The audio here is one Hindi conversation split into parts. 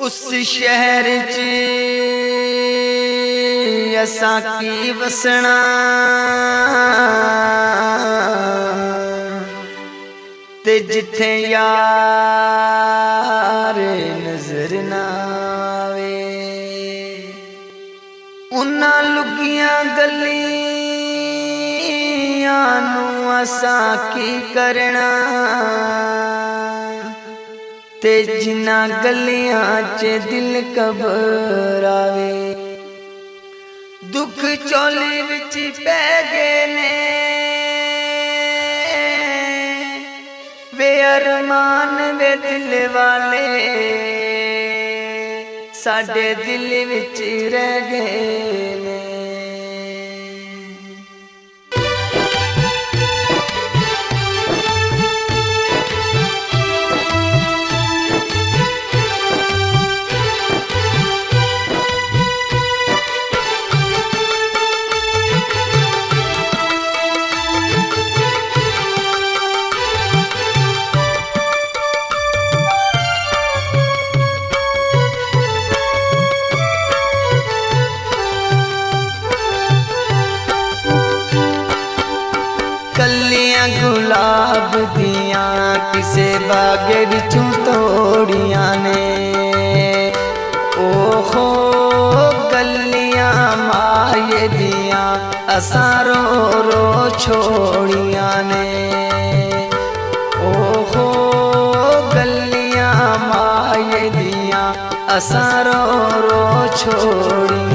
ਉਸ ਸ਼ਹਿਰ 'ਚ ਅਸਾਂ ਕੀ ਵਸਣਾ ਤੇ ਜਿੱਥੇ ਯਾਰ ਨਜ਼ਰ ਨਾ ਆਵੇ ਉਹਨਾਂ ਲੁਕੀਆਂ ਗਲੀਆਂ ਨੂੰ ਅਸਾਂ ਕੀ ਕਰਨਾ ਤੇ ਜਿਨ੍ਹਾਂ ਗਲੀਆਂ 'ਚ ਦਿਲ ਕਬਰਾਵੇ ਦੁੱਖ ਚੋਲੇ ਵਿੱਚ ਪੈ ਗਏ ਨੇ। ਵੇ ਅਰਮਾਨ ਵੇ ਦਿਲ ਵਾਲੇ, ਸਾਡੇ ਦਿਲ ਵਿੱਚ ਰਹਿ ਗਏ ਨੇ। कलियाँ, गुलाब दिया, किसे बागे बिचू तोड़िया ने। ओहो गलियाँ माए दिया, असा रो छोड़िया ने। ओहो गलियाँ माए दिया, असा रो रो छोड़िया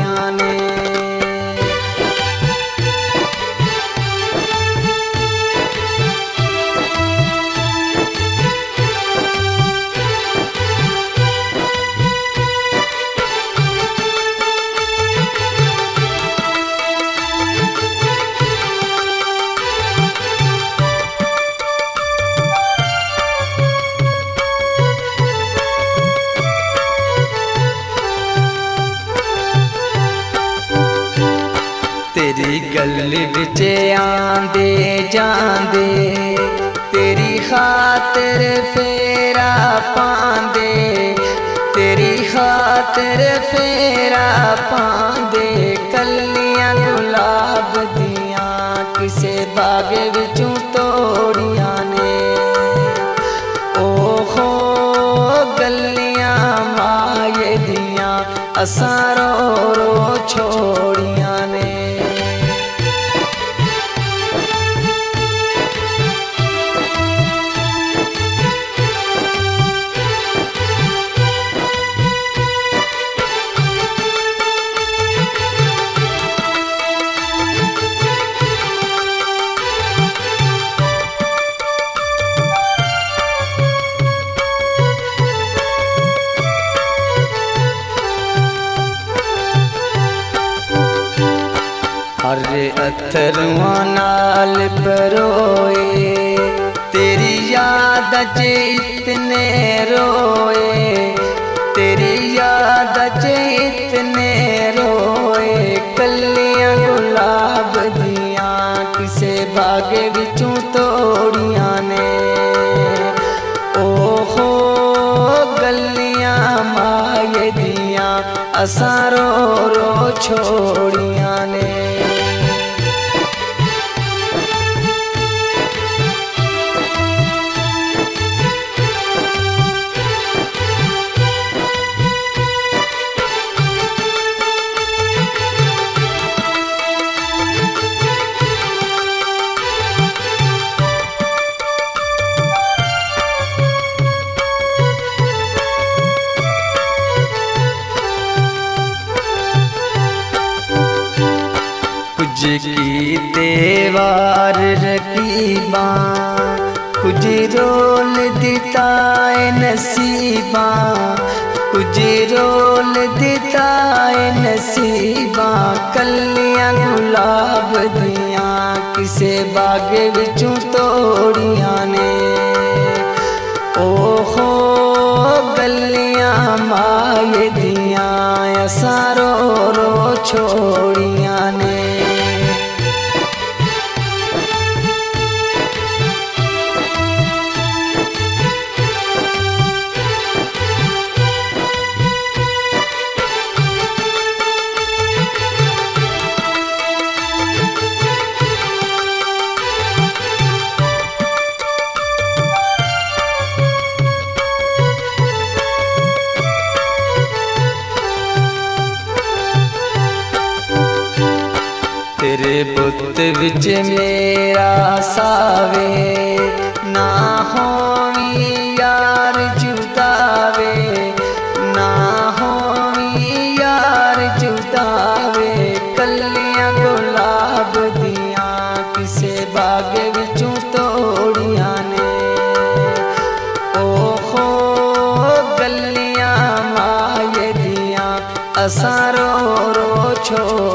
गल बिच आंदे जांदे, तेरी खातर फेरा पांदे, तेरी खातर फेरा पांदे कलियाँ गुलाब दियाँ किसे बाग विचों तोड़िया ने। ओहो गलियाँ माए दियाँ असां रो छोड़िया हरे अथरुआ नाल परोए तेरी याद च इतने रोए, तेरी याद च इतने रोए कलियाँ गुलाब दिया किसे बागे बिचों तोड़िया ने। ओहो गलियाँ माए दिया असा रो रो छोड़िया ने। कुछ की देवार रकीबा कुछ रोल दिताए नसीबा, कुछ रोल दिताए नसीबा कलियाँ गुलाब दिया, किसे बाग विचों तोड़िया ने। ओहो गलियाँ माए दिया असा रो रो छोड़िया ने। पुत बिच मेरा सावे, ना होवी यार जुतावे, ना होवी यार जुतावे। कलियाँ गुलाब दिया किसे बाग बिचू तोड़िया ने। ओहो गलिया माए दिया असारो रो छोड़